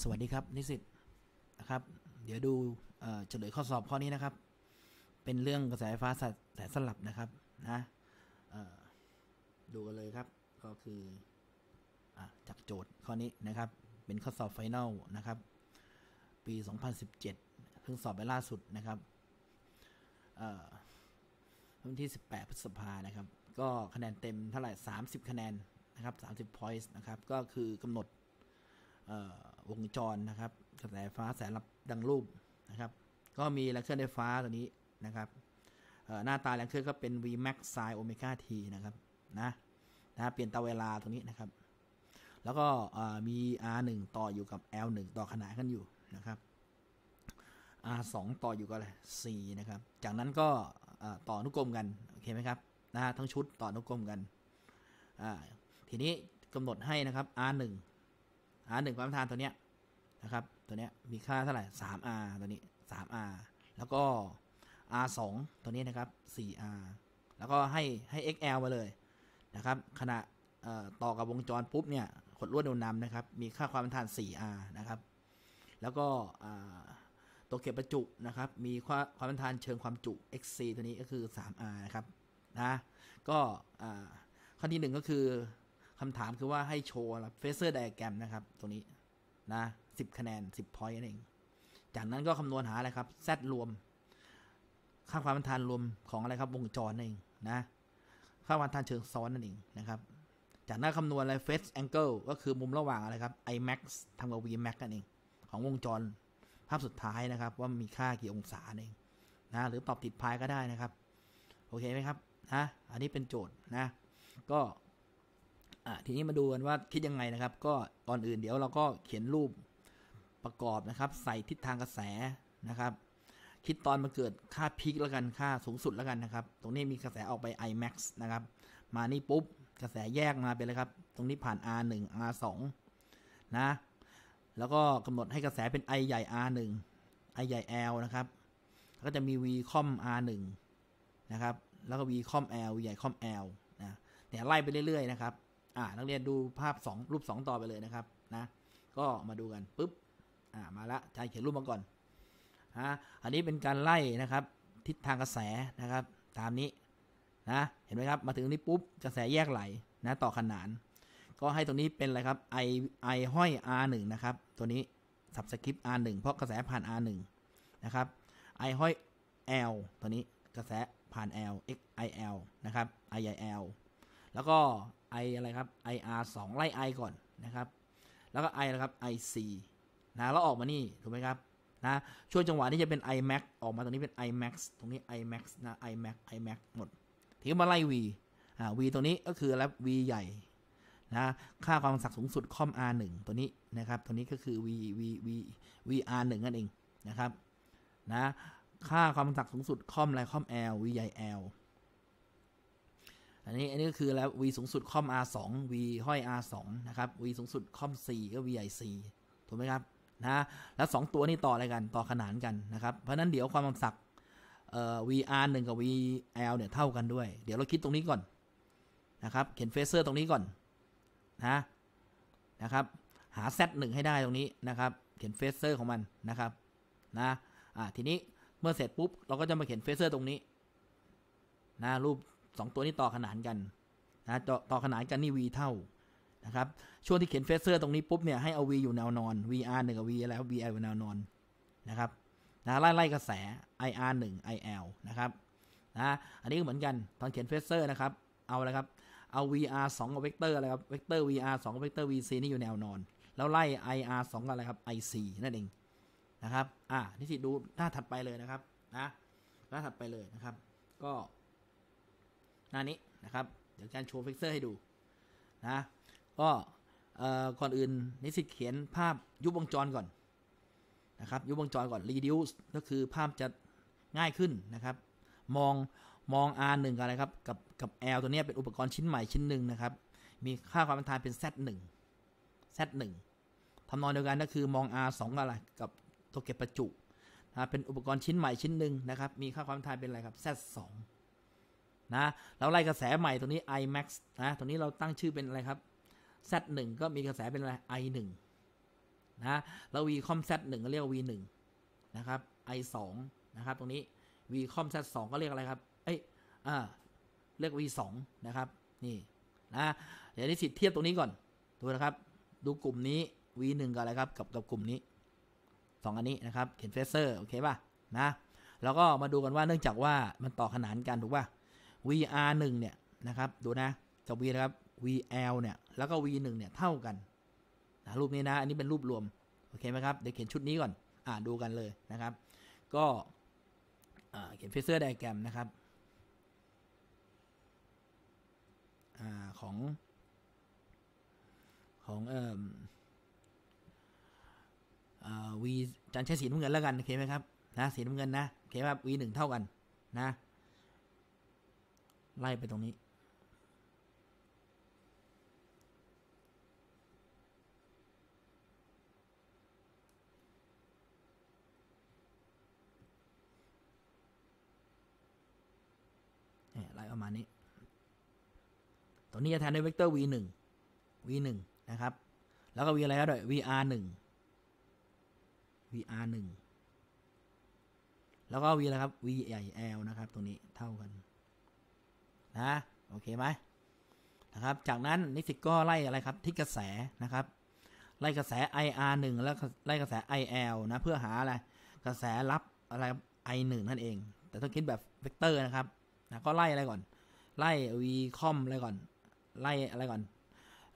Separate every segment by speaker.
Speaker 1: สวัสดีครับนิสิตนะครับ เดี๋ยวดูเฉลยข้อสอบข้อนี้นะครับ เป็นเรื่องกระแสไฟฟ้ากระแสสลับนะครับนะดูกันเลยครับ ก็คืออจากโจทย์ข้อนี้นะครับ เป็นข้อสอบ final นะครับ ปี 2017เพิ่งสอบไปล่าสุดนะครับวันที่ 18 พฤษภานะครับ ก็คะแนนเต็มเท่าไหร่ 30 คะแนนนะครับ 30 points นะครับ ก็คือกำหนดเวงจรนะครับกระแสไฟฟ้าแสนลับดังรูปนะครับ ก็มีแรงเคลื่อนไฟฟ้าตัวนี้นะครับหน้าตาแรงเคลื่อนก็เป็น Vmax sin omega t นะครับนะนะเปลี่ยนตาเวลาตรงนี้นะครับ แล้วก็เอ่อมี R1 ต่ออยู่กับ L1 ต่อขนานกันอยู่นะครับ R2 ต่ออยู่กับอะไร C นะครับ จากนั้นก็ต่อนุกรมกันโอเคไหมครับนะฮะทั้งชุดต่อนุกรมกันทีนี้กำหนดให้นะครับ R1 R หนึ่งความต้านทานตัวเนี้ย นะครับ ตัวนี้มีค่าเท่าไหร่ 3R ตัวนี้ 3R แล้วก็ R 2 ตัวนี้นะครับ 4R แล้วก็ให้ให้ XL มาเลยนะครับ ขณะต่อกับวงจรปุ๊บเนี่ยขดลวดนูนนำนะครับ มีค่าความต้านทาน 4R นะครับ แล้วก็ตัวเก็บประจุนะครับ มีความความต้านทานเชิงความจุ XC ตัวนี้ก็คือ 3R นะครับนะก็ข้อที่หนึ่งก็คือคำถามคือว่าให้โชว์ phasor diagram นะครับ ตรงนี้นะสิบคะแนนสิบ point นั่นเอง จากนั้นก็คำนวณหาอะไรครับ Z รวม ค่าความต้านทานรวมของอะไรครับวงจรนั่นเองนะ ค่าความต้านทานเชิงซ้อนนั่นเองนะครับ จากนั้นคำนวณอะไร Phase Angle ก็คือมุมระหว่างอะไรครับ Imax ทำกับ Vmax นั่นเอง ของวงจรภาพสุดท้ายนะครับ ว่ามีค่ากี่องศานั่นเองนะหรือตอบติดพายก็ได้นะครับ โอเคไหมครับนะอันนี้เป็นโจทย์นะ ก็ทีนี้มาดูกันว่าคิดยังไงนะครับ ก็ก่อนอื่นเดี๋ยวเราก็เขียนรูป ประกอบนะครับ ใส่ทิศทางกระแสนะครับ คิดตอนมันเกิดค่าพีคแล้วกันค่าสูงสุดแล้วกันนะครับ ตรงนี้มีกระแสออกไป Imax นะครับ มานี่ปุ๊บกระแสแยกมาเป็นเลยครับ ตรงนี้ผ่าน R1 R2 นะ แล้วก็กำหนดให้กระแสเป็น I ใหญ่ R1 I ใหญ่ L นะครับ ก็จะมี V คอม R1 นะครับ แล้วก็ V คอม L ใหญ่คอม L นะเดี๋ยวไล่ไปเรื่อยๆนะครับ อ่านักเรียนดูภาพ 2 รูป 2 ต่อไปเลยนะครับ นะ ก็มาดูกันปุ๊บ อ่ามาละอาจายเขียนรูปมาก่อนฮะอันนี้เป็นการไล่นะครับ ทิศทางกระแสนะครับ ตามนี้นะเห็นไหมครับมาถึงนี้ปุ๊บกระแสแยกไหลนะต่อขนาน ก็ให้ตรงนี้เป็นอะไรครับ i i ห้อย r 1นะครับ ตัวนี้สับสคริปต์ r 1เพราะกระแสผ่าน r 1นะครับ i ห้อย l ตัวนี้กระแสผ่าน l x i l นะครับ i ใหญ่ l แล้วก็ i อะไรครับ ir 2ไล่ i ก่อนนะครับ แล้วก็ i นะครับ ic นะแล้วออกมานี่ถูกไหมครับนะช่วงจังหวะนี้จะเป็น imax ออกมาตรงนี้เป็น imax ตรงนี้ imax นะ imax imax หมดทีนี้มาไล่ v อ่า v ตรงนี้ก็คือแล้ว v ใหญ่นะค่าความสักสูงสุดคอม r 1 ตัวนี้นะครับตัวนี้ก็คือ v v v v r 1 นั่นเองนะครับนะค่าความสักสูงสุดคอมอะไรคอม l v ใหญ่ l อันนี้อันนี้ก็คือแล้ว v สูงสุดคอม r 2 v ห้อย r 2 นะครับ v สูงสุดคอม4ก็ v ใหญ่4ถูกไหมครับ นะแล้ว 2 ตัวนี้ต่ออะไรกันต่อขนานกันนะครับ เพราะฉะนั้นเดี๋ยวความสักเอ่อ vr 1กับ vl เนี่ยเท่ากันด้วย เดี๋ยวเราคิดตรงนี้ก่อนนะครับเขียนเฟเซอร์ตรงนี้ก่อนนะนะครับหา z 1 ให้ได้ตรงนี้นะครับเขียนเฟเซอร์ของมันนะครับนะอ่าทีนี้เมื่อเสร็จปุ๊บ เราก็จะมาเขียนเฟเซอร์ตรงนี้นะรูป 2 ตัวนี้ต่อขนานกันนะต่อต่อขนานกันนี่ v เท่า นะครับ ช่วงที่เขียน phasor ตรงนี้ปุ๊บเนี่ยให้เอา v อยู่แนวนอน vr 1กับ v แล้ว vi อยู่แนวนอนนะครับนะไล่ไล่กระแส ir 1 il นะครับนะอันนี้ก็เหมือนกันตอนเขียน phasor นะครับเอาอะไรครับเอา vr 2กับเวกเตอร์อะไรครับเวกเตอร์ vr 2กับเวกเตอร์ vc นี่อยู่แนวนอน แล้วไล่ ir 2กับอะไรครับ ic นั่นเองนะครับอ่านี่สิดูหน้าถัดไปเลยนะครับนะหน้าถัดไปเลยนะครับ ก็หน้านี้นะครับ เดี๋ยวการโชว์เฟกเซอร์ให้ดูนะ ก่อก่อนอื่นนิสิตเขียนภาพยุบวงจรก่อนนะครับยุบวงจรก่อน reduce ก็คือภาพจะง่ายขึ้นนะครับ มองมอง R 1กับอะไรครับ กับกับ L ตัวนี้เป็นอุปกรณ์ชิ้นใหม่ชิ้นหนึ่งนะครับ มีค่าความต้านทานเป็น Z 1 Z 1ทำนองเดียวกันก็คือมอง R 2กับอะไรกับตัวเก็บประจุนะเป็นอุปกรณ์ชิ้นใหม่ชิ้นหนึ่งนะครับ มีค่าความต้านทานเป็นอะไรครับ Z 2นะแล้วไล่กระแสใหม่ตัวนี้ imax นะตัวนี้เราตั้งชื่อเป็นอะไรครับ z 1 ก็มีกระแสเป็นอะไร i 1 นะแล้ว v com z 1 ก็เรียกว่า v 1 นะครับ i 2 นะครับ ตรงนี้ v com z 2 ก็เรียกอะไรครับ เอ้ยอ่าเรียก v 2 นะครับ นี่นะเดี๋ยวนี้สิทธิ์เทียบตรงนี้ก่อน ดูนะครับ ดูกลุ่มนี้ v 1 กับอะไรครับ กับกับกลุ่มนี้สองอันนี้นะครับเขียนเฟเซอร์โอเคป่ะนะแล้วก็มาดูกันว่าเนื่องจากว่ามันต่อขนานกันถูกป่ะ VR 1เนี่ยนะครับ ดูนะกับ V นะครับ VL เนี่ย แล้วก็ V 1 เนี่ยเท่ากันนะรูปนี้นะ อันนี้เป็นรูปรวม โอเคไหมครับ เดี๋ยวเขียนชุดนี้ก่อน อ่าดูกันเลยนะครับ ก็เขียนเฟเซอร์ไดแกรมนะครับอของ ของเอ่อ V จันใช้สีน้ำเงินแล้วกัน โอเคไหมครับ นะ สีน้ำเงินนะ โอเคครับ V หนึ่งเท่ากัน นะ ไล่ไปตรงนี้ เนี่ยไล่ ประมาณนี้ ตัวนี้จะแทนด้วยเวกเตอร์ v 1 v 1นะครับ แล้วก็ v อะไรก็ได้ vr 1 vr 1แล้วก็ v อะไรครับ v ใหญ่ l นะครับ ตรงนี้เท่ากัน นะ โอเคไหมนะครับ จากนั้นนิสิตก็ไล่อะไรครับ ที่กระแสนะครับ ไล่กระแส IR 1แล้วไล่กระแส IL นะ เพื่อหาอะไร กระแสรับอะไร I 1นั่นเอง แต่ต้องคิดแบบเวกเตอร์นะครับ นะก็ไล่อะไรก่อน ไล่ v com อะไรก่อน ไล่อะไรก่อน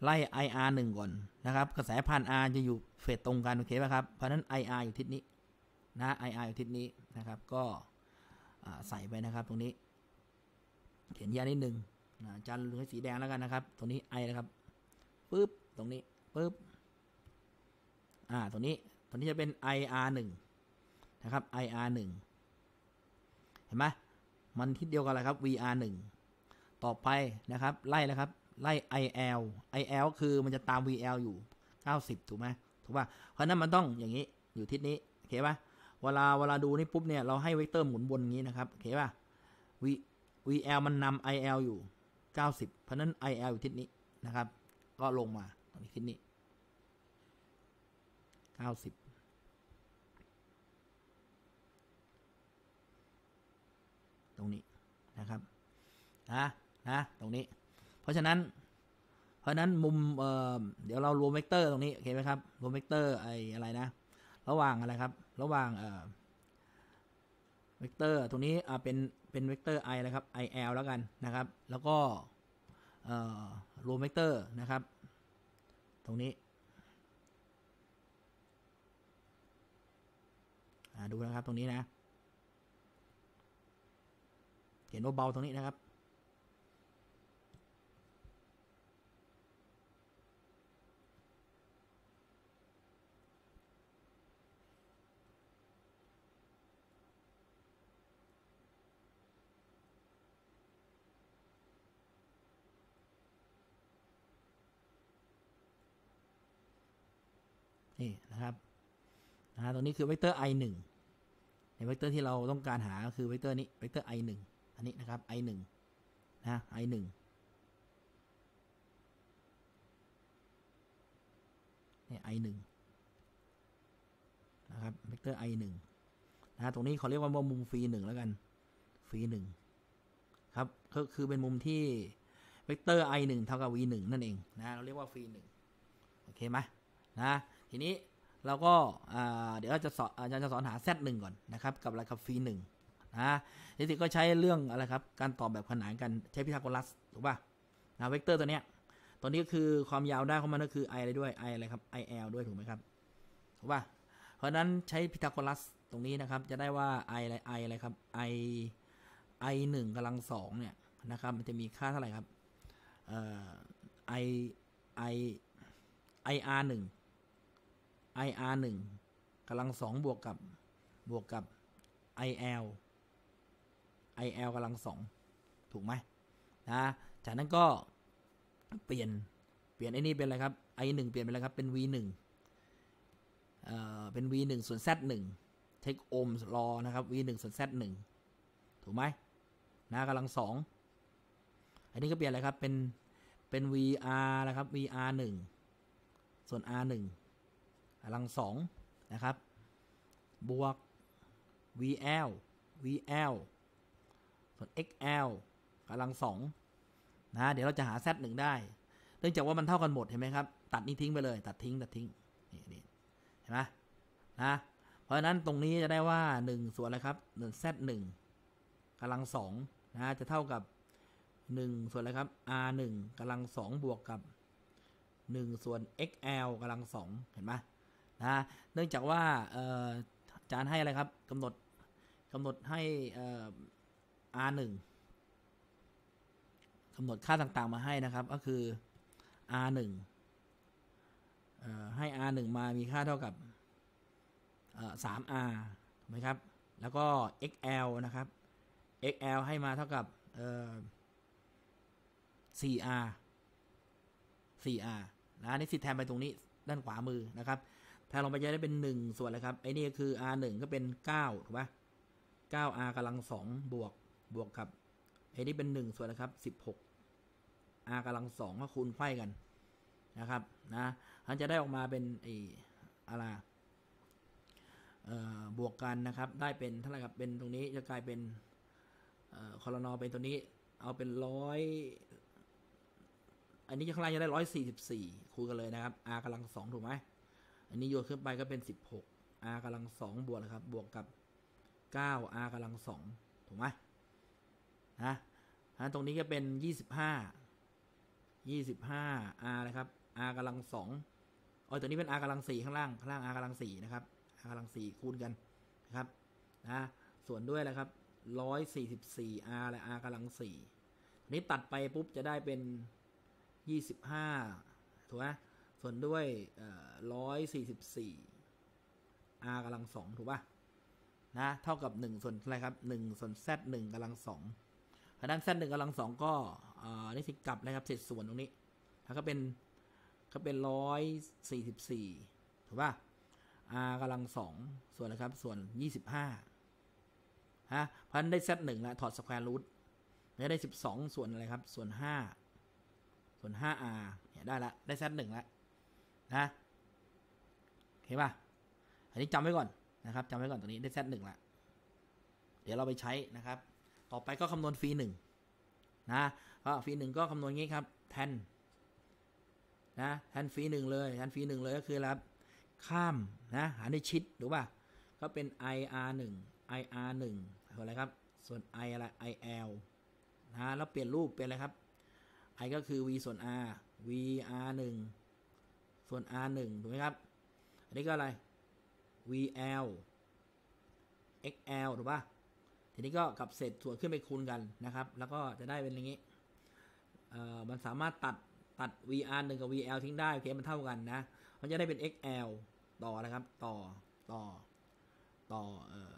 Speaker 1: ไล่ IR 1ก่อนนะครับ กระแสพัน R จะอยู่เฟสตรงกันโอเคไหมครับ เพราะนั้น IR อยู่ทิศนี้นะ IR อยู่ทิศนี้นะครับ ก็ใส่ไปนะครับ ตรงนี้ เขียนยานิดนึงนะอาจันให้สีแดงแล้วกันนะครับ ตรงนี้ I นะครับปึ๊บตรงนี้ปึ๊บอ่าตรงนี้ตรงนี้จะเป็น IR 1นะครับ IR 1เห็นไหม มันทิศเดียวกันเลยครับ VR 1 ต่อไปนะครับ ไล่แล้วครับ ไล่ IL IL คือมันจะตาม VL อยู่ 90 ถูกไหมถูกป่ะเพราะนั้นมันต้องอย่างนี้อยู่ทิศนี้โอเคป่ะเวลาเวลาดูนี่ปุ๊บเนี่ยเราให้เวกเตอร์หมุนบนอย่างนี้นะครับโอเคป่ะ V VL มันนำ IL อยู่ 90 เพราะนั้น IL อยู่ทิศนี้นะครับ ก็ลงมาตรงนี้ทิศนี้ 90 ตรงนี้ นะครับนะนะตรงนี้ เพราะฉะนั้น เพราะฉะนั้นมุมเดี๋ยวเรารวมเวกเตอร์ตรงนี้โอเคไหมครับรวมเวกเตอร์ I อะไรนะ ระหว่างอะไรครับ ระหว่างเวกเตอร์ตรงนี้เป็นเป็นเวกเตอร์ i นะครับ il แล้วกันนะครับ แล้วก็รวมเวกเตอร์นะครับ ตรงนี้ดูนะครับตรงนี้นะ เขียนเบาๆตรงนี้นะครับ นี่นะครับนะตรงนี้คือเวกเตอร์ i 1ในเวกเตอร์ที่เราต้องการหาก็คือเวกเตอร์นี้เวกเตอร์ i 1 อันนี้นะครับ i 1 นะ i 1 เนี่ย i 1 นะครับเวกเตอร์ i 1 นะตรงนี้เขาเรียกว่ามุมฟรีหนึ่งแล้วกันฟรีหนึ่งครับก็คือเป็นมุมที่เวกเตอร์ i 1เท่ากับ v 1นั่นเองนะเราเรียกว่า phi หนึ่งโอเคไหมนะทีนี้เราก็เดี๋ยวเราจะสอนอาจารย์จะสอนหา z 1ก่อนนะครับ กับอะไรกับ phi หนึ่ง นะทีนี้ก็ใช้เรื่องอะไรครับ การต่อแบบขนานกันใช้พีทาโกรัสถูกป่ะนะเวกเตอร์ตัวเนี้ยตัวนี้ก็คือความยาวได้ของมันก็คือ i อะไรด้วย i อะไรครับ i l ด้วยถูกไหมครับถูกป่ะเพราะนั้นใช้พีทาโกรัสตรงนี้นะครับ จะได้ว่า i อะไร i อะไรครับ i i หนึ่งกำลังสองเนี่ยนะครับ มันจะมีค่าเท่าไหร่ครับเอ่อ i i i r หนึ่ง i r หนึ่งกำลังสองบวกกับบวกกับ i l i l กำลังสองถูกไหมนะจากนั้นก็เปลี่ยนเปลี่ยนไอ้นี่เป็นอะไรครับ i หนึ่งเปลี่ยนเป็นอะไรครับเป็น v หนึ่งเอ่อเป็น v หนึ่งส่วน z หนึ่งเทคโอห์มรอนะครับ v หนึ่งส่วน z หนึ่งถูกไหมนะกำลังสองอันนี้ก็เปลี่ยนอะไรครับเป็นเป็น vr นะครับ vr หนึ่งส่วน r หนึ่งกำลังสองนะครับบวก VL VL ส่วน XL กำลังสองนะเดี๋ยวเราจะหา Z หนึ่งได้ เนื่องจากว่ามันเท่ากันหมดเห็นไหมครับ ตัดนี้ทิ้งไปเลย ตัดทิ้ง ตัดทิ้ง นี่นี่เห็นไหมนะ เพราะฉะนั้นตรงนี้จะได้ว่า 1 ส่วนอะไรครับ1 Z 1กำลังสองนะจะเท่ากับ 1 ส่วนอะไรครับ R 1กำลังสองบวกกับ 1 ส่วน XL กำลังสองเห็นไหมนะ เนื่องจากว่าอาจารย์ให้อะไรครับกำหนดกำหนดให้ R 1 กำหนดค่าต่างๆมาให้นะครับ ก็คือ R 1อ่อให้ R 1 มามีค่าเท่ากับ 3R ถูกไหมครับ แล้วก็ XL นะครับ XL ให้มาเท่ากับเอ่อ 4R 4R นะอันนี่สิแทนไปตรงนี้ด้านขวามือนะครับถ้าลงไปจะได้เป็น 1 ส่วนเลยครับ ไอ้นี่คือ R 1 ก็เป็น 9 ถูกปะ 9 R กำลัง 2 บวก บวกกับไอ้นี่เป็น1ส่วนนะครับ16 R กำลัง2ก็คูณไขว้กันนะครับ นะมันจะได้ออกมาเป็นไอ้อะไรบวกกันนะครับ ได้เป็นเท่าไหร่ครับเป็นตรงนี้จะกลายเป็นออคอรนอเป็นตัวนี้ เอาเป็นร้อยอันนี้จะข้างล่างจะได้ร้อยสี่สิบสี่คูณกันเลยนะครับ r กำลังสองถูกไหมอันนี้โยนขึ้นไปก็เป็นสิบหก r กำลังสองบวกนะครับ บวกกับเก้า r กำลังสองถูกไหม นะนะตรงนี้ก็เป็นยี่สิบห้ายี่สิบห้า r นะครับ r กำลังสองอ๋อตัวนี้เป็น r กำลังสี่ข้างล่างข้างล่าง r กำลังสี่นะครับ r กำลังสี่คูณกันนะครับนะส่วนด้วยนะครับร้อยสี่สิบสี่ r และ r กำลังสี่นี้ตัดไปปุ๊บจะได้เป็นยี่สิบห้าถูกไหมส่วนด้วยร้อยสี่สิบสี่ r กำลังสองถูกป่ะนะเท่ากับหนึ่งส่วนอะไรครับหนึ่งส่วน z หนึ่งกำลังสอง เพราะนั้นหนึ่งกำลังสองก็อ่านี่สิกลับนะครับเศษส่วนตรงนี้ แล้วก็เป็นก็เป็นร้อยสี่สิบสี่ถูกป่ะ r กำลังสองส่วนอะไรครับ ส่วนยี่สิบห้าฮะพันได้ z หนึ่งแล้วถอด square root จะได้สิบสองส่วนอะไรครับ ส่วนห้าส่วน 5r เนี่ยได้ละ ได้เซตหนึ่งล้วนะโอเคป่ะ อันนี้จำไว้ก่อนนะครับจำไว้ก่อนตรงนี้ได้เซตหนึ่งละเดี๋ยวเราไปใช้นะครับ ต่อไปก็คำนวณฟรีหนึ่งนะก็ฟรีหนึ่งก็คำนวณงี้ครับ แทนนะแทนฟรีหนึ่งเลยแทนฟรีหนึ่งเลยก็คือรครับข้ามนะหารด้วยชิดถูกป่ะก็เป็น ir 1 ir 1ส่วนอะไรครับ ส่วน i อะไร il นะแล้วเปลี่ยนรูปเป็นอะไรครับ i ก็คือ v ส่วน r v r 1ส่วน r 1ถูกไหมครับ อันนี้ก็อะไร vl xl ถูกป่ะ ทีนี้ก็กับเศษส่วนขึ้นไปคูณกันนะครับ แล้วก็จะได้เป็นอย่างนี้เอ่อมันสามารถตัดตัด vr 1 กับ vl ทิ้งได้โอเคมันเท่ากันนะ มันจะได้เป็น xl ต่อนะครับ ต่อต่อต่อเอ่อ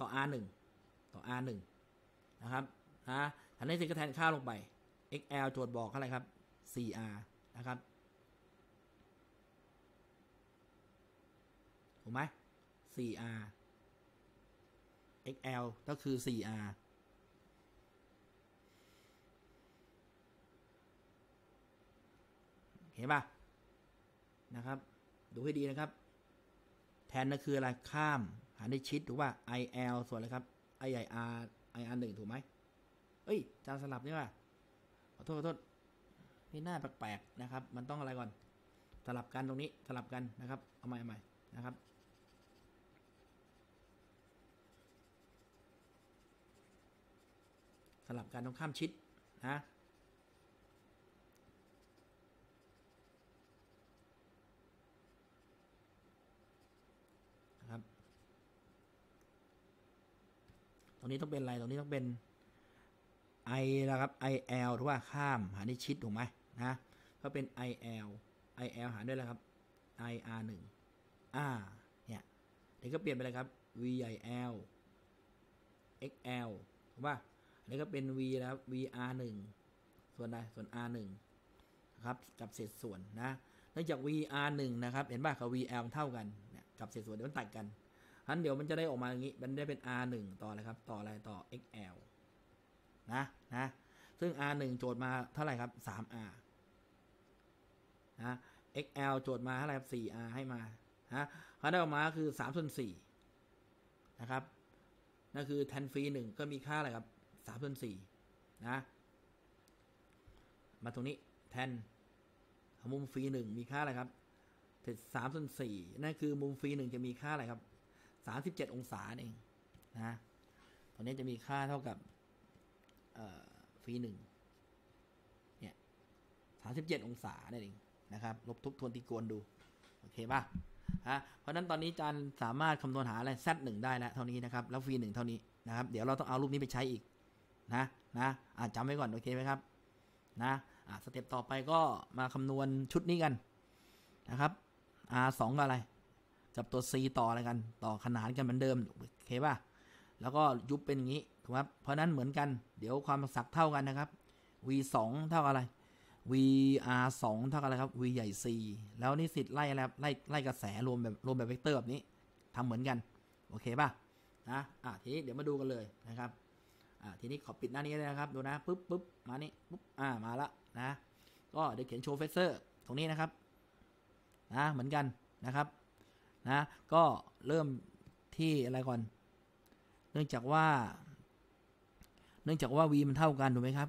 Speaker 1: ต่อ r 1 ต่อ r 1 นะครับนะอันนี้สิก็แทนค่าลงไป xl โจทย์บอกอะไรครับ 4r นะครับถูกไหม 4r xl ก็คือ 4r เห็นปะนะครับ ดูให้ดีนะครับ แทนนั่นคืออะไร ข้าม หารด้วยชิดถูกป่ะ il ส่วนอะไรครับ i i r i r หนึ่งถูกไหมเอ้ย จานสลับนี่ว่ะ ขอโทษขอโทษนี่หน้าแปลกๆนะครับ มันต้องอะไรก่อน สลับกันตรงนี้ สลับกันนะครับ เอาใหม่เอาใหม่นะครับ สลับกันตรงข้ามชิดนะครับตรงนี้ต้องเป็นอะไร ตรงนี้ต้องเป็น i นะครับ il ถูกป่ะข้ามหารด้วยชิดถูกไหมนะก็เป็น il il หารด้วยอะไรครับ ir หนึ่ง r เนี่ยเดี๋ยวก็เปลี่ยนไปเลยครับ vil xl ถูกป่ะอั นนี้ก็เป็น v แล้ว vr หนึ่งส่วนใดส่วน r หนึ่งนะครับ กับเศษส่วนนะเนื่องจาก vr หนึ่งนะครับ เห็นป่ะกับ vl เท่ากันเนี่ยกับเศษส่วนเดี๋ยวมันตัดกันฉะนั้นเดี๋ยวมันจะได้ออกมาอย่างนี้ มันได้เป็น r หนึ่งต่ออะไรครับ ต่ออะไรต่อ xl นะนะ ซึ่ง r 1โจทย์มาเท่าไหร่ครับ 3r นะ xl โจทย์มาเท่าไหร่ครับ 4r ให้มาฮะเขาได้ออกมาคือ3ส่วน4นะครับนั่นคือแทนฟรีหนึ่งก็มีค่าอะไรครับ 3ส่วน4นะ มาตรงนี้แทนมุมฟรีหนึ่งมีค่าอะไรครับเสร็จสามส่วนสี่นั่นคือมุมฟรีหนึ่งจะมีค่าอะไรครับสามสิบเจ็ดองศาเองนะตรงนี้จะมีค่าเท่ากับฟรีหนึ่งเนี่ยสามสิบเจ็ดองศานั่นเองนะครับ ลบทุบทวนตีกวนดู โอเคป่ะฮะเพราะนั้นตอนนี้จานสามารถคำนวณหาอะไร z หนึ่งได้แล้วเท่านี้นะครับ แล้วฟีหนึ่งเท่านี้นะครับ เดี๋ยวเราต้องเอารูปนี้ไปใช้อีก นะนะอาจำไว้ก่อนโอเคไหมครับนะอะสเต็ปต่อไปก็มาคำนวณชุดนี้กันนะครับ r 2กับอะไร กับตัว c ต่ออะไรกัน ต่อขนานกันเหมือนเดิมโอเคป่ะแล้วก็ยุบเป็นอย่างนี้ถูกไหมครับเพราะนั้นเหมือนกันเดี๋ยวความศักย์เท่ากันนะครับ v 2เท่ากับอะไร v r 2เท่ากับอะไรครับ v ใหญ่ c แล้วนี่สิทธิ์ไล่อะไรไล่ไล่กระแสรวมแบบรวมแบบเวกเตอร์แบบนี้ทำเหมือนกัน โอเคป่ะนะอะทีนี้เดี๋ยวมาดูกันเลยนะครับ อ่าทีนี้ขอปิดหน้านี้เลยนะครับ ดูนะปุ๊บปุ๊บมานี่ปุ๊บอ่ามาละนะ ก็เดี๋ยวเขียนโชว์ phasor ตรงนี้นะครับนะเหมือนกันนะครับนะก็เริ่มที่อะไรก่อน เนื่องจากว่า เนื่องจากว่า v มันเท่ากันถูกไหมครับ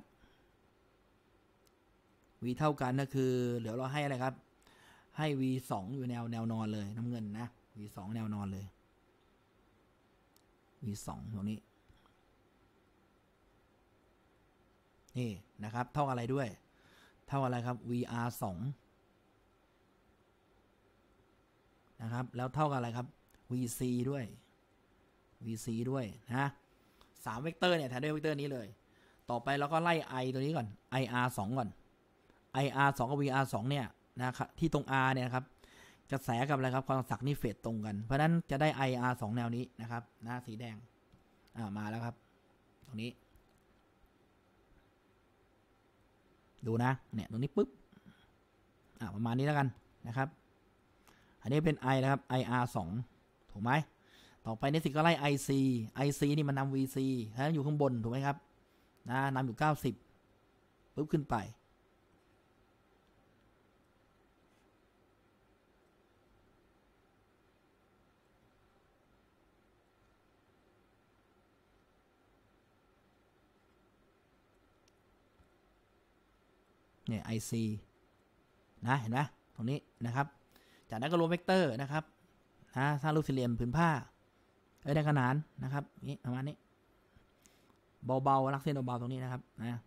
Speaker 1: v เท่ากันก็คือเดี๋ยวเราให้อะไรครับ ให้ v สองอยู่แนวแนวนอนเลยน้ำเงินนะ v สองแนวนอนเลย v สองตรงนี้ นี่นะครับ เท่าอะไรด้วย เท่าอะไรครับ VR 2นะครับ แล้วเท่ากับอะไรครับ VC ด้วย VC ด้วยนะสามเวกเตอร์เนี่ยแทนด้วยเวกเตอร์นี้เลย ต่อไปเราก็ไล่ I ตัวนี้ก่อน IR 2ก่อน IR 2กับ VR 2เนี่ยนะครับที่ตรง R เนี่ยครับกระแสกับอะไรครับความศักย์นี่เฟสตรงกัน เพราะฉะนั้นจะได้ IR 2 แนวนี้นะครับ หน้าสีแดง อ่ามาแล้วครับ ตรงนี้ ดูนะ เนี่ยตรงนี้ปุ๊บ อ่าประมาณนี้แล้วกันนะครับ อันนี้เป็น i นะครับ ir 2 ถูกไหม ต่อไปนี่สิก็ไล่ ic ic นี่มันนำ vc แล้วอยู่ข้างบน ถูกไหมครับ นะนำอยู่ 90ปุ๊บขึ้นไป เนี่ย IC นะเห็นไหมตรงนี้นะครับ จากนั้นก็รวมเวกเตอร์นะครับนะสร้างรูปสี่เหลี่ยมผืนผ้าเอ้ยได้ขนานนะครับนี่ประมาณนี้ เบาๆลากเส้นเบาๆตรงนี้นะครับนะ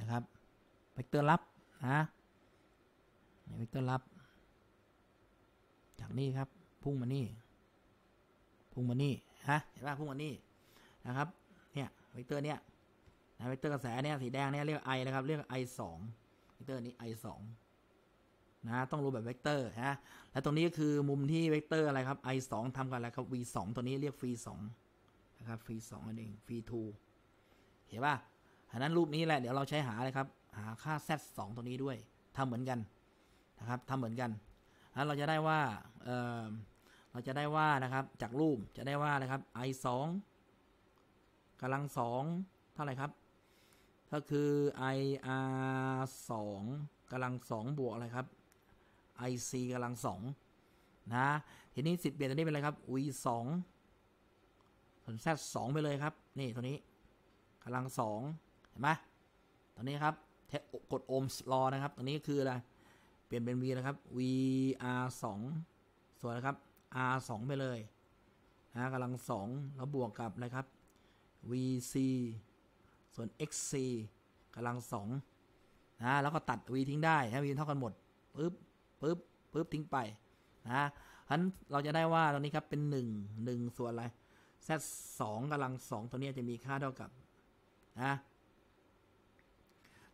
Speaker 1: นะครับเวกเตอร์ลัพธ์นะเวกเตอร์ลัพธ์ นี่ครับ พุ่งมานี่ พุ่งมานี่ฮะเห็นป่ะพุ่งมานี่นะครับ เนี่ยเวกเตอร์เนี่ยนะเวกเตอร์กระแสเนี่ยสีแดงเนี่ยเรียก i นะครับ เรียก i สองเวกเตอร์นี้ i สองนะต้องรู้แบบเวกเตอร์นะและตรงนี้ก็คือมุมที่เวกเตอร์อะไรครับ i สองทำกันอะไรครับ v สองตัวนี้เรียก phi สองนะครับ phi สองนั่นเอง phi twoเห็นป่ะฉะนั้นรูปนี้แหละเดี๋ยวเราใช้หาเลยครับ หาค่า z สองตัวนี้ด้วยทำเหมือนกันนะครับทำเหมือนกัน แล้วเราจะได้ว่าเเราจะได้ว่านะครับจากรูปจะได้ว่านะครับ i 2กำลังสองเท่าไหร่ครับ ก็คือ i r 2กำลังสองบวกอะไรครับ i c กำลังสองนะ ทีนี้สิทธิ์เปลี่ยนตัวนี้เป็นอะไรครับ v 2ส่วน z 2ไปเลยครับ นี่ตัวนี้กำลังสองเห็นไหมตัวนี้ครับกดโอห์มส์ลอนะครับ ตัวนี้คืออะไร ลี่ยนเป็น v นะครับ vr 2ส่วนนะครับ r 2ไปเลยนะกำลังสองแล้วบวกกับอะครับ vc ส่วน xc กำลังสองนะแล้วก็ตัด v ทิ้งได้นะ v เท่ากันหมดปึ๊บปึ๊บปึ๊บทิ้งไปนะฉะนั้นเราจะได้ว่าตรงนี้ครับเป็น 1 1 ส่วนอะไร z 2กำลัง 2 ตัวนี้จะมีค่าเท่ากับนะ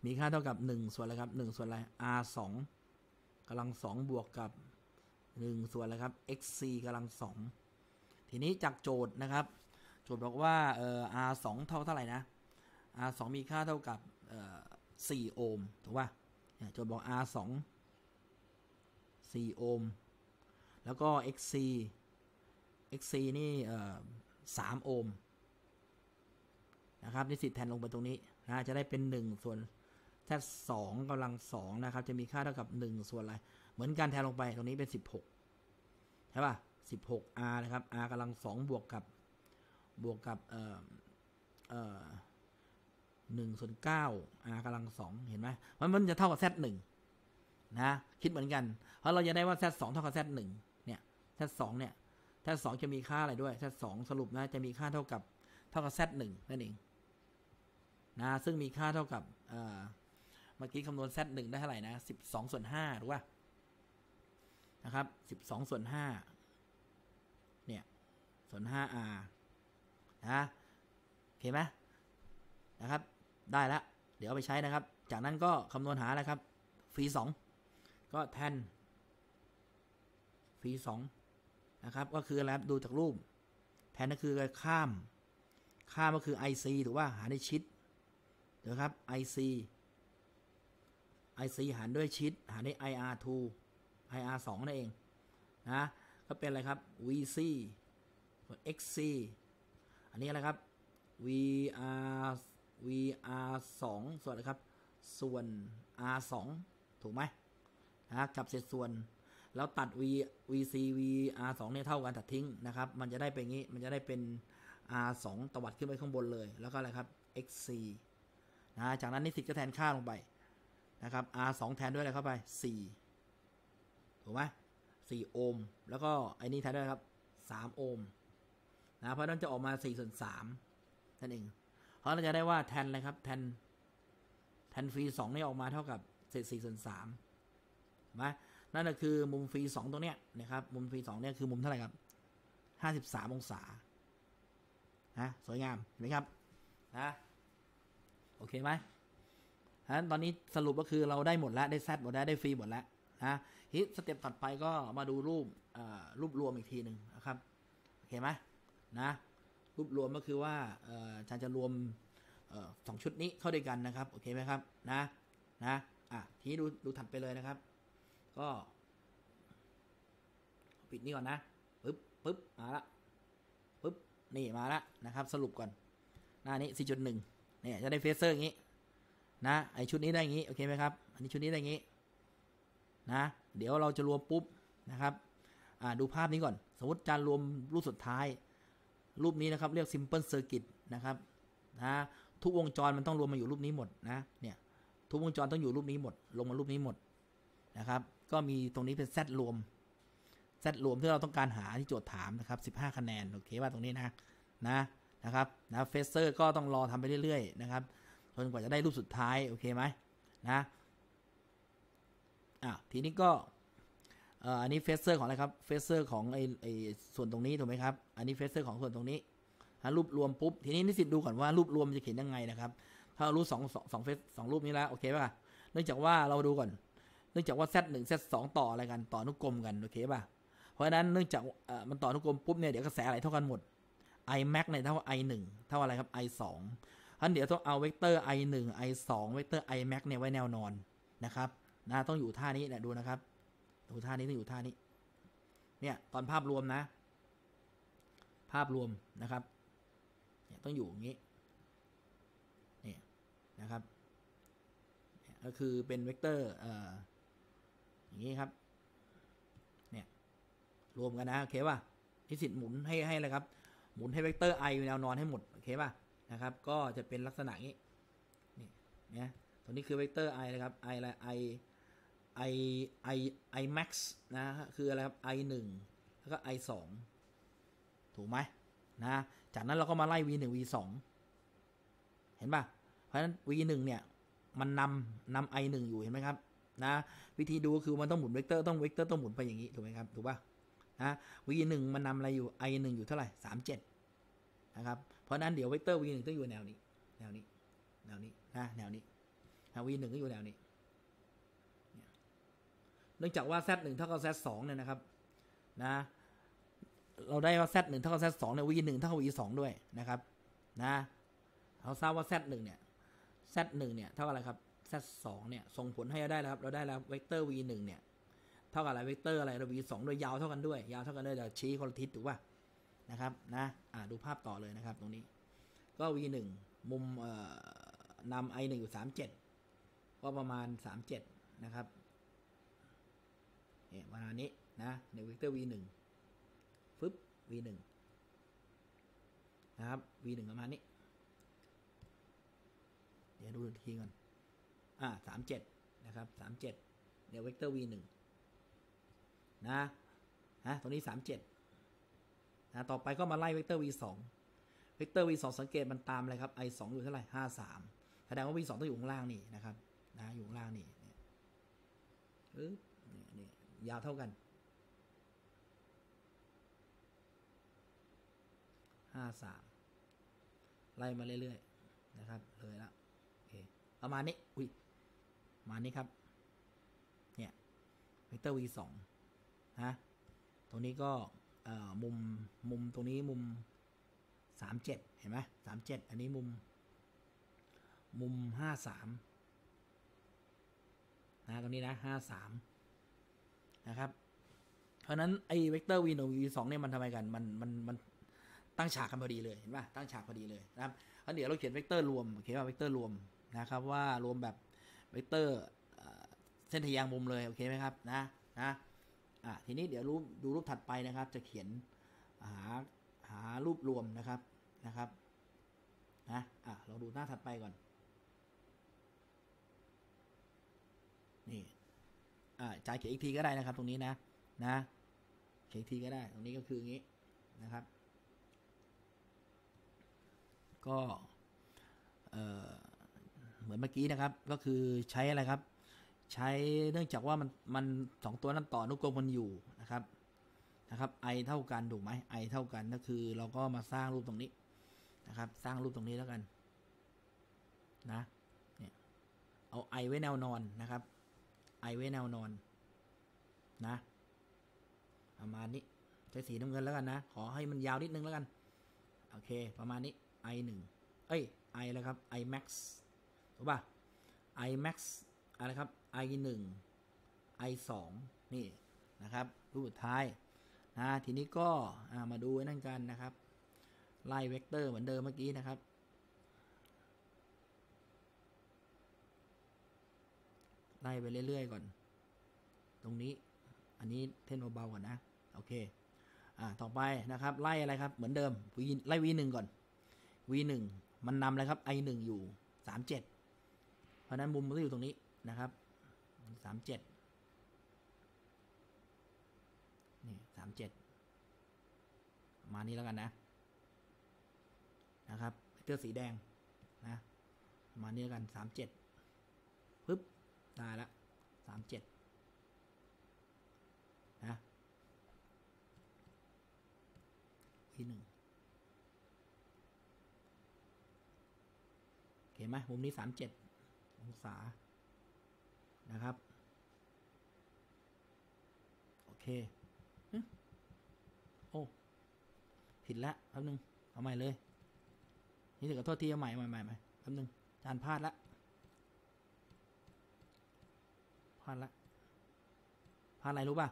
Speaker 1: มีค่าเท่ากับ 1 ส่วนอะไรครับ 1 ส่วนอะไร r 2 กำลัง2บวกกับ 1 ส่วนอะไรครับ xc กำลัง2ทีนี้จากโจทย์นะครับ โจทย์บอกว่าเอ่อ r 2เท่าเท่าไหร่นะ r 2มีค่าเท่ากับเอ่อ4โอห์มถูกป่ะโจทย์บอก r 2 4โอห์มแล้วก็ xc xc นี่เอ่อสามโอห์มนะครับนิสิตแทนลงไปตรงนี้นะจะได้เป็นหนึ่งส่วน z สองกำลังสองนะครับ จะมีค่าเท่ากับหนึ่งส่วนอะไร เหมือนกันแทนลงไปตรงนี้เป็นสิบหกใช่ป่ะสิบหก r นะครับ r กำลังสองบวกกับบวกกับเอ่อเอ่อหนึ่งส่วนเก้า r กำลังสองเห็นไหมมันมันจะเท่ากับ z หนึ่งนะคิดเหมือนกัน เพราะเราจะได้ว่า z สองเท่ากับ z หนึ่งเนี่ย z สองเนี่ย z สองจะมีค่าอะไรด้วย z สองสรุปนะจะมีค่าเท่ากับเท่ากับ z หนึ่งนั่นเองนะซึ่งมีค่าเท่ากับเอ่อ เมื่อกี้คำนวณ z หนึ่งได้เท่าไหร่นะสิบสองส่วนห้าถูกป่ะนะครับสิบสองส่วนห้าเนี่ย ส่วนห้า r นะโอเคไหมนะครับ ได้แล้ว เดี๋ยวเอาไปใช้นะครับ จากนั้นก็คำนวณหาอะไรครับฟีสองก็แทนฟีสองนะครับ ก็คืออะไรดูจากรูป แทนก็คือข้าม ข้ามก็คือ IC ถูกว่าหารด้ชิดเดี๋ยวครับ IC IC หารด้วยชิดหารด้วย IR2 IR2 นั่นเองนะก็เป็นอะไรครับ VC ส่วน XC อันนี้อะไรครับ VR VR 2 ส่วนอะไรครับ ส่วน R 2 ถูกไหมนะกับเศษส่วนแล้วตัด V VC VR 2 เนี่ยเท่ากันตัดทิ้งนะครับ มันจะได้เป็นงี้ มันจะได้เป็น R 2 ตวัดขึ้นไปข้างบนเลย แล้วก็อะไรครับ XC นะ จากนั้นนิสิตก็แทนค่าลงไป นะครับ R 2แทนด้วยอะไรเข้าไป 4 ถูกไหม4โอห์ม แล้วก็ไอ้นี่แทนด้วยครับ 3 โอห์มนะเพราะนั้นจะออกมา4ส่วน3นั่นเอง เพราะเราจะได้ว่าแทนอะไรครับ แทน แทนฟรี2นี่ออกมาเท่ากับเศษ4ส่วน3ถูกไหมนั่นก็คือมุมฟรี2ตรงเนี้ยนะครับ มุมฟรี2เนี่ยคือมุมเท่าไหร่ครับ 53 องศานะสวยงามเห็นไหมครับนะโอเคไหม ฉะนั้นตอนนี้สรุปก็คือเราได้หมดแล้วได้แซดหมดแล้วได้ฟรีหมดแล้วนะฮิสเต็ปถัดไปก็มาดูรูปรูปรวมอีกทีหนึ่งนะครับโอเคไหมนะรูปรวมก็คือว่าอาจารย์จะรวมสองชุดนี้เข้าด้วยกันนะครับโอเคไหมครับนะนะอะทีนี้ดูดูถัดไปเลยนะครับ ก็ ปิดนี่ก่อนนะปึ๊บปึ๊บมาละปึ๊บนี่มาละนะครับ สรุปก่อนหน้านี้ 4.1เนี่ยจะได้ phasor อย่างนี้ นะไอ้ชุดนี้ได้อย่างนี้โอเคไหมครับอันนี้ชุดนี้ได้อย่างนี้นะเดี๋ยวเราจะรวมปุ๊บนะครับอ่าดูภาพนี้ก่อน สมมติจารย์รวมรูปสุดท้าย รูปนี้นะครับเรียก simple circuit นะครับนะทุกวงจรมันต้องรวมมาอยู่รูปนี้หมดนะเนี่ยทุกวงจรต้องอยู่รูปนี้หมด ลงมารูปนี้หมดนะครับก็มีตรงนี้เป็น z รวม z รวมที่เราต้องการหาที่โจทย์ถามนะครับ15 คะแนนโอเคป่ะตรงนี้นะนะนะครับนะ phasor ก็ต้องรอทำไปเรื่อยๆนะครับ จนกว่าจะได้รูปสุดท้าย โอเคไหมนะอะทีนี้ก็อันนี้ phasor ของอะไรครับ phasor ของไอ้ไอ้ส่วนตรงนี้ถูกไหมครับ อันนี้ phasor ของส่วนตรงนี้รูปรวมปุ๊บ ทีนี้นิสิตดูก่อนว่ารูปรวมจะเขียนยังไงนะครับ ถ้าเรารู้สองสองสองเฟสสองรูปนี้แล้วโอเคป่ะ เนื่องจากว่าเราดูก่อน เนื่องจากว่า z หนึ่ง z สองต่ออะไรกันต่อนุกรมกันโอเคป่ะ เพราะฉะนั้นเนื่องจากมันต่อนุกรมปุ๊บเนี่ยเดี๋ยวกระแสไหลเท่ากันหมด i max เนี่ยเท่า i หนึ่งเท่าอะไรครับ i ส อันเดี๋ยวต้องเอาเวกเตอร์ i หนึ่ง i สองเวกเตอร์ i max เนี่ยไว้แนวนอนนะครับนะต้องอยู่ท่านี้เนี่ยดูนะครับดูท่านี้ต้องอยู่ท่านี้ เนี่ยตอนภาพรวมนะ ภาพรวมนะครับเนี่ยต้องอยู่อย่างนี้เนี่ยนะครับก็คือเป็นเวกเตอร์เอ่ออย่างนี้ครับเนี่ยรวมกันนะโอเคป่ะนิสิตหมุนให้ให้เลยครับหมุนให้เวกเตอร์ i แนวนอนให้หมดโอเคป่ะ นะครับ ก็จะเป็นลักษณะนี้นี่เนี่ยตัวนี้คือเวกเตอร์ i นะครับ i อะไร i i i i max นะคืออะไรครับ i 1แล้วก็ i 2ถูกไหมนะจากนั้นเราก็มาไล่ v 1 v 2เห็นป่ะ เพราะฉะนั้น v 1เนี่ย มันนำนำ i 1อยู่เห็นไหมครับนะวิธีดูคือมันต้องหมุนเวกเตอร์ต้องเวกเตอร์ต้องหมุนไปอย่างนี้ถูกไหมครับถูกป่ะนะ v 1มันนำอะไรอยู่ i 1อยู่เท่าไหร่37นะครับ เพราะนั้นเดี๋ยวเวกเตอร์ v 1ต้องอยู่แนวนี้ แนวนี้ แนวนี้นะแนวนี้ v 1ก็อยู่แนวนี้ เนื่องจากว่า z 1เท่ากับ z 2เนี่ยนะครับ นะ เราได้ว่า z 1เท่ากับ z 2เนี่ย v 1เท่ากับ v 2ด้วยนะครับ นะเราทราบว่า z 1เนี่ย z 1เนี่ยเท่ากับอะไรครับ z 2เนี่ย ส่งผลให้เราได้แล้วครับ เราได้แล้วเวกเตอร์ v 1เนี่ย เท่ากับอะไร เวกเตอร์อะไรเรา v 2โดยยาวเท่ากันด้วย ยาวเท่ากันด้วยแต่ชี้คนละทิศถูกป่ะ นะครับนะอ่าดูภาพต่อเลยนะครับตรงนี้ ก็ v หนึ่งมุมเอ่อนำ i หนึ่งอยู่สามเจ็ดก็ประมาณสามเจ็ดนะครับเนี่ยประมาณนี้นะในเวกเตอร์ v หนึ่งฟึบ v หนึ่งนะครับ v หนึ่งประมาณนี้ เดี๋ยวดูทีก่อนอ่าสามเจ็ดนะครับสามเจ็ดเดี๋ยวเวกเตอร์ v หนึ่งนะนะตรงนี้สามเจ็ด นะต่อไปก็มาไล่เวกเตอร์ v สองเวกเตอร์ v สองสังเกตมันตามอะไรครับ i สองอยู่เท่าไหร่ห้าสามแสดงว่า v สองต้องอยู่ข้างล่างนี่นะครับนะอยู่ข้างล่างนี่เนี่ยปึ๊บนี่นี่ยาวเท่ากันห้าสามไล่มาเรื่อยๆนะครับเลยละโอเคประมาณนี้อุ้ยประมาณนี้ครับ เนี่ยเวกเตอร์ v สองนะตรงนี้ก็ มุมมุมตรงนี้มุมสามเจ็ดเห็นไหมสามเจ็ดอันนี้มุม มุมห้าสามนะตรงนี้นะห้าสามนะครับ เพราะนั้นไอ้เวกเตอร์ v หนึ่ง v สองเนี่ยมันทำไมกัน มันมันมันตั้งฉากกันพอดีเลย เห็นป่ะตั้งฉากพอดีเลยนะครับเพราะเดี๋ยวเราเขียนเวกเตอร์รวมโอเคป่ะเวกเตอร์รวมนะครับว่ารวมแบบเวกเตอร์เส้นทะแยงมุมเลย โอเคไหมครับ นะนะ อะทีนี้เดี๋ยวรูปดูรูปถัดไปนะครับ จะเขียนหาหารูปรวมนะครับนะครับนะอะเราดูหน้าถัดไปก่อน นี่อ่าจ่ายเขียนอีกทีก็ได้นะครับ ตรงนี้นะนะเขียนอีกทีก็ได้ ตรงนี้ก็คืออย่างนี้นะครับ ก็เอ่อเหมือนเมื่อกี้นะครับ ก็คือใช้อะไรครับ ใช้เนื่องจากว่ามันมันสองตัวนั้นต่ออนุกรมกันอยู่นะครับนะครับ i เท่ากันถูกไหม i เท่ากันก็คือ เราก็มาสร้างรูปตรงนี้นะครับ สร้างรูปตรงนี้แล้วกัน นะเนี่ยเอา i ไว้แนวนอนนะครับ i ไว้แนวนอน นะประมาณนี้ใช้สีน้ำเงินแล้วกันนะ ขอให้มันยาวนิดนึงแล้วกัน โอเค ประมาณนี้ i หนึ่งเอ้ย i แล้วครับ i max ถูกป่ะ i max อะไรครับ i หนึ่ง i สองนี่นะครับ รูปสุดท้ายนะทีนี้ก็ามาดูไว้นั่นกันนะครับ ไล่เวกเตอร์เหมือนเดิมเมื่อกี้นะครับ ไล่ไปเรื่อยๆก่อน ตรงนี้อันนี้เท่นเบาๆก่อนนะ โอเค อ่า ต่อไปนะครับ ไล่อะไรครับ เหมือนเดิม v ไล่ v หนึ่งก่อน v หนึ่งมันนำอะไรครับ i หนึ่งอยู่สามเจ็ดเพราะฉะนั้นมุมมันก็อยู่ตรงนี้ นะครับสามเจ็ดนี่สามเจ็ดมานี้แล้วกันนะ นะครับเตอร์สีแดงนะ มานี้แล้วกันสามเจ็ดปึ๊บได้ละสามเจ็ดนะทีหนึ่งเห็นไหมมุมนี้สามเจ็ดองศา นะครับ โอเคโอ้ผิดละแป๊บนึง เอาใหม่เลย นี่ถือขอโทษทีเอาใหม่ใหม่ใหม่ใหม่แป๊บนึงจารย์พลาดละพลาดละพลาดอะไรรู้ป่ะ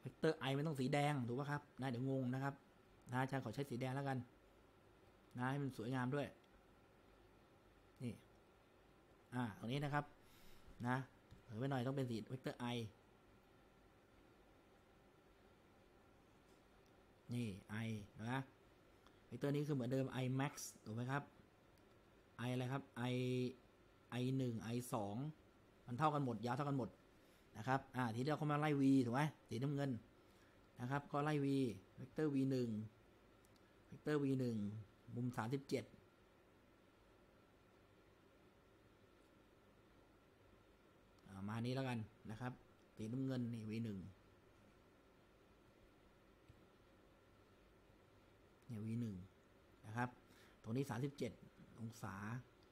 Speaker 1: เวกเตอร์ i มันต้องสีแดงถูกป่ะครับนะเดี๋ยวงงนะครับ นะอาจารย์ขอใช้สีแดงแล้วกัน นะให้มันสวยงามด้วย อ่าตรงนี้นะครับ นะเผื่อไว้หน่อยต้องเป็นสีเวกเตอร์ iนี่ i นะเวกเตอร์นี้คือเหมือนเดิม i max ถูกไหมครับ i อะไรครับ i i หนึ่ง i สองมันเท่ากันหมด ยาวเท่ากันหมดนะครับ อ่า ทีนี้เราก็มาไล่ v ถูกไหมสีน้ำเงินนะครับ ก็ไล่ v เวกเตอร์ v หนึ่งเวกเตอร์ v หนึ่งมุมสามสิบเจ็ด มานี้แล้วกันนะครับ สีน้ำเงินนี่ v หนึ่งเนี่ย v หนึ่งนะครับ ตรงนี้สามสิบเจ็ดองศา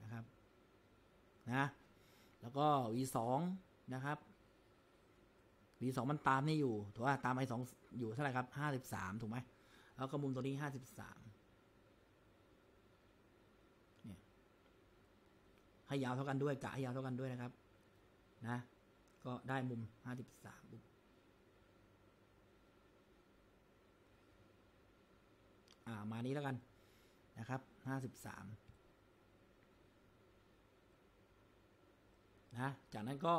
Speaker 1: นะครับนะแล้วก็ v สองนะครับ v สองมันตามนี่อยู่ถูกว่าตาม i สองอยู่เท่าไหร่ครับห้าสิบสามถูกไหมแล้วก็มุมตัวนี้ห้าสิบสามเนี่ยให้ยาวเท่ากันด้วยกะให้ยาวเท่ากันด้วยนะครับ นะ ก็ได้มุม 53มุมอ่ามานี้แล้วกันนะครับ 53 นะ จากนั้นก็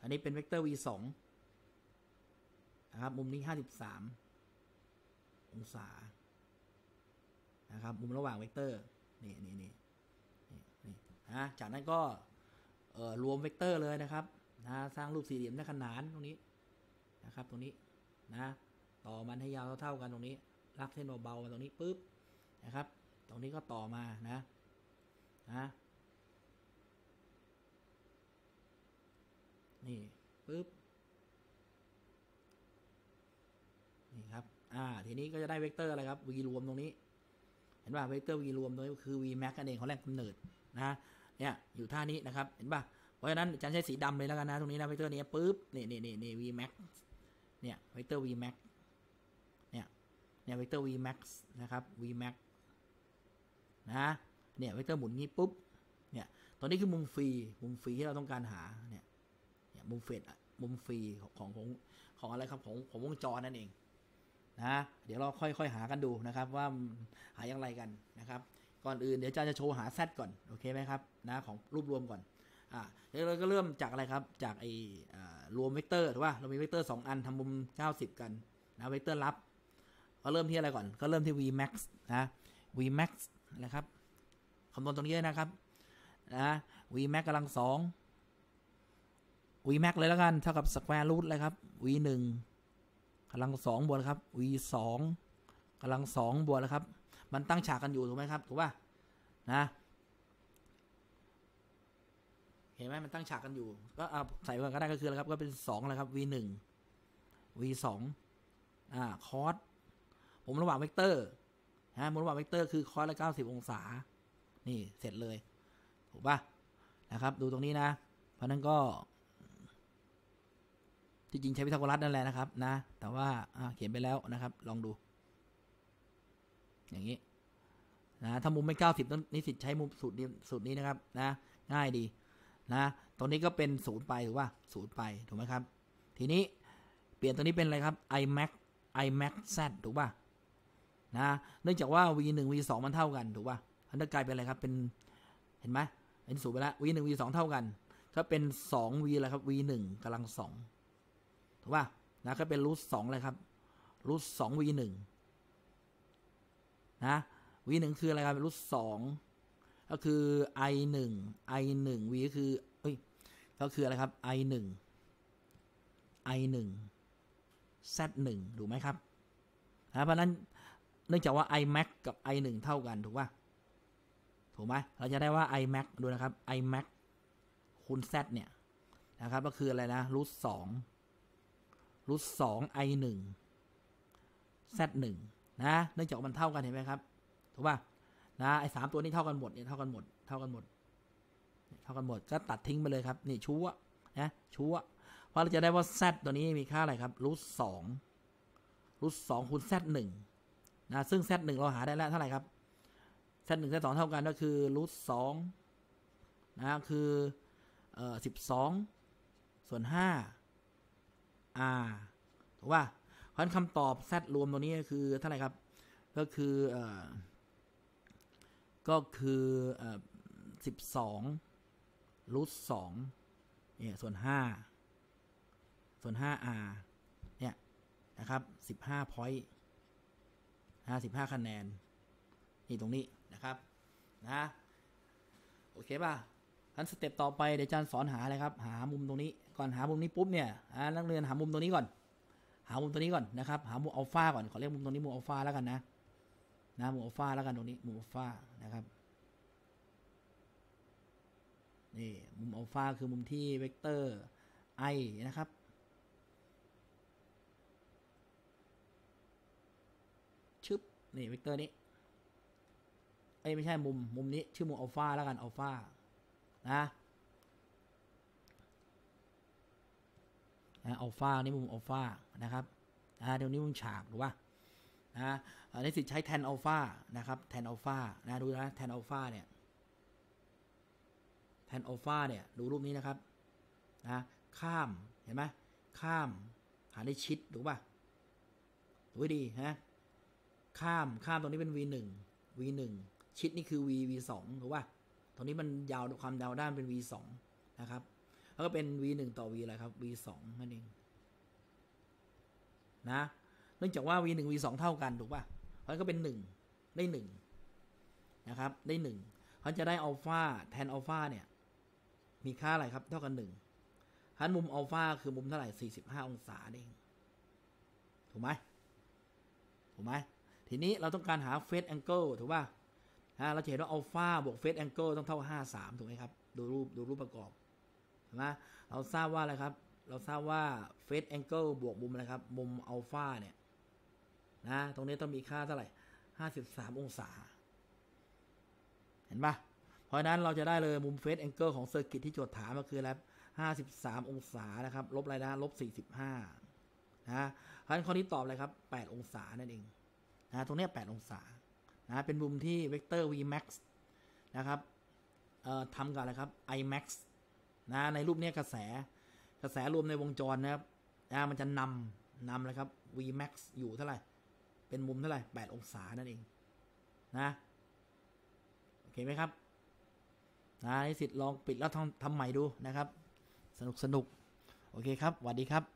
Speaker 1: อันนี้เป็นเวกเตอร์ v 2นะครับ มุมนี้ 53 องศา นะครับ มุมระหว่างเวกเตอร์ นี่นี่นี่นี่นะจากนั้นก็ เอ่อรวมเวกเตอร์เลยนะครับนะสร้างรูปสี่เหลี่ยมได้ขนานตรงนี้นะครับตรงนี้นะต่อมันให้ยาวเท่าๆกันตรงนี้ลากเส้นเบาๆมาตรงนี้ปุ๊บนะครับ ตรงนี้ก็ต่อมานะนะนี่ปุ๊บนี่ครับอ่าทีนี้ก็จะได้เวกเตอร์อะไรครับ v รวมตรงนี้ เห็นป่ะเวกเตอร์ v รวมตรงนี้คือ v max นั่นเองของแรงกำเนิดนะ เนี่ยอยู่ท่านี้นะครับ เห็นป่ะ เพราะฉะนั้นอาจารย์ใช้สีดำเลยแล้วกันนะ ตรงนี้นะเวกเตอร์นี้ปุ๊บนี่นี่นี่นี่ v max เนี่ยเวกเตอร์ v max เนี่ยเนี่ยเวกเตอร์ v max นะครับ v max นะเนี่ยเวกเตอร์หมุนงี้ปุ๊บเนี่ยตอนนี้คือมุมฟรีมุมฟรีที่เราต้องการหาเนี่ยเนี่ยมุม phase มุม phi ของของของของอะไรครับของของวงจรนั่นเองนะเดี๋ยวเราค่อยๆหากันดูนะครับว่าหาอย่างไรกันนะครับ ก่อนอื่นเดี๋ยวอาจารย์จะโชว์หา z ก่อนโอเคไหมครับนะของรูปรวมก่อนอ่าเดี๋ยวเราก็เริ่มจากอะไรครับจาก i อ่ารวมเวกเตอร์ถูกป่ะเรามีเวกเตอร์สองอันทำมุม 90 กันนะเวกเตอร์ลัพธ์ก็เริ่มที่อะไรก่อนก็เริ่มที่ v max นะ v max นะครับคำนวณตรงนี้นะครับนะ v max กำลังสอง v max เลยแล้วกัน เท่ากับ square root เลยครับ v หนึ่งกำลังสองบวกครับ v สองกำลังสองบวกแล้วครับ มันตั้งฉากกันอยู่ถูกไหมครับถูกป่ะนะ เห็นไหมมันตั้งฉากกันอยู่ ก็เอาใส่ไปก็ได้ก็คืออะไรครับ ก็เป็นสองเลยครับ v หนึ่ง v สองอ่าคอสผมระหว่างเวกเตอร์นะมุมระหว่างเวกเตอร์คือ cos ละ90องศา นี่เสร็จเลยถูกป่ะนะครับ ดูตรงนี้นะ เพราะนั้นก็ที่จริงใช้พิทาโกรัสนั่นแหละนะครับนะ แต่ว่าเขียนไปแล้วนะครับ ลองดู อย่างนี้นะถ้ามุมไม่90ต้องนิสิตใช้มุมสูตรนี้สูตรนี้นะครับนะ ง่ายดีนะตรงนี้ก็เป็นศูนย์ไปถูกป่ะศูนย์ไปถูกไหมครับ ทีนี้เปลี่ยนตัวนี้เป็นอะไรครับ iMac iMac Z ถูกป่ะนะเนื่องจากว่า v 1 v 2มันเท่ากันถูกป่ะอันนั้นกลายเป็นอะไรครับเป็นเห็นไหมเห็นสูตรไปแล้ว v 1 v 2เท่ากันก็เป็น 2 v อะไรครับ v 1กำลังสองถูกป่ะนะก็เป็นรูทสองเลยครับรูทสอง v 1 นะ v 1คืออะไรครับรูทสองก็คือ i 1 i 1 v ก็คือเอ้ยก็คืออะไรครับ i 1 i 1 z 1ถูกไหมครับนะเพราะนั้นเนื่องจากว่า iMac กับ i 1เท่ากันถูกป่ะถูกไหมเราจะได้ว่า iMac ดูนะครับ iMac คูณ z เนี่ยนะครับก็คืออะไรนะรูทสองรูทสอง i 1 z 1น นะเนื่องจากมันเท่ากันเห็นไหมครับถูกป่ะนะไอ้สามตัวนี้เท่ากันหมดเนี่ยเท่ากันหมดเท่ากันหมด เท่ากันหมดก็ตัดทิ้งไปเลยครับ นี่ชัวนะชัวเพราะเราจะได้ว่า z ตัวนี้มีค่าอะไรครับรูทสองรูทสองคูณ z หนึ่งนะซึ่ง z หนึ่งเราหาได้แล้วเท่าไหร่ครับ z หนึ่ง z สองเท่ากันก็คือรูทสองนะคือเอ่อสิบสองส่วนห้า r ถูกป่ะ เพราะฉะนั้นคำตอบ z รวมตัวนี้ก็คือเท่าไหร่ครับ ก็คือเออก็คือเออสิบสองรูทสองเนี่ยส่วนห้าส่วนห้า r เนี่ยนะครับสิบห้า point ห้าสิบห้าคะแนน นี่ตรงนี้นะครับนะโอเคป่ะทันสเต็ปต่อไปเดี๋ยวอาจารย์สอนหาอะไรครับ หามุมตรงนี้ ก่อนหามุมนี้ปุ๊บเนี่ยอ่านักเรียนหามุมตรงนี้ก่อน หามุมตรงนี้ก่อนนะครับ หามุมอัลฟาก่อนขอเรียกมุมตรงนี้มุมอัลฟาแล้วกันนะนะมุมอัลฟาแล้วกันตรงนี้มุมอัลฟานะครับนี่มุมอัลฟาคือมุมที่เวกเตอร์ i นะครับชึบนี่เวกเตอร์นี้เอ้ยไม่ใช่มุมมุมนี้ชื่อมุมอัลฟาแล้วกันอัลฟานะ นะอัลฟานี่มุมอัลฟานะครับอ่าเดี๋ยวนี้มุมฉากถูกป่ะนะนนี้สิใช้แทนอัลฟานะครับแทนอัลฟานะดูนะแทนอัลฟาเนี่ยแทนอัลฟาเนี่ยดูรูปนี้นะครับนะข้ามเห็นไหมข้ามหาได้ชิดถูกป่ะดูให้ดีนะข้ามข้ามตรงนี้เป็น v หนึ่ง v หนึ่งชิดนี่คือ v v สองถูกป่ะตรงนี้มันยาวความยาวด้านเป็น v สองนะครับ แล้วก็เป็น v หนึ่งต่อ v อะไรครับ v สองนั่นเองนะเนื่องจากว่า v หนึ่ง v สองเท่ากันถูกป่ะเพราะนั้นก็เป็นหนึ่งได้หนึ่งนะครับ ได้หนึ่งเขาจะได้อัลฟาแทนอัลฟาเนี่ย มีค่าอะไรครับ เท่ากันหนึ่งฮันมุมอัลฟาคือมุมเท่าไหร่สี่สิบห้าองศาเอง ถูกไหมถูกไหมทีนี้เราต้องการหา phase angle ถูกป่ะอ่าเราจะเห็นว่าอัลฟาบวก phase angle ต้องเท่าห้าสามถูกไหมครับ ดูรูปดูรูปประกอบ นไหมเราทราบว่าอะไรครับ เราทราบว่า phase angle บวกมุมอะไรครับ มุมอัลฟาเนี่ยนะตรงนี้ต้องมีค่าเท่าไหร่ห้าสิบสามองศา เห็นปะเพราะนั้นเราจะได้เลยมุม phase angle ของ circuit ที่โจทย์ถามก็คืออะไรห้าสิบสามองศานะครับ ลบอะไรนะลบสี่สิบห้านะเพราะฉะนั้นข้อนี้ตอบเลยครับแปดองศานั่นเองนะตรงนี้แปดองศานะเป็นมุมที่เวกเตอร์ v max นะครับเอ่อทำกับอะไรครับ i max นะในรูปนี้กระแสกระแสรวมในวงจรนะครับนะมันจะนำนำเลยครับ v max อยู่เท่าไหร่ เป็นมุมเท่าไหร่ 8 องศานั่นเองนะโอเคไหมครับนะนิสิตลองปิดแล้วทำทำใหม่ดูนะครับ สนุกสนุกโอเคครับสวัสดีครับ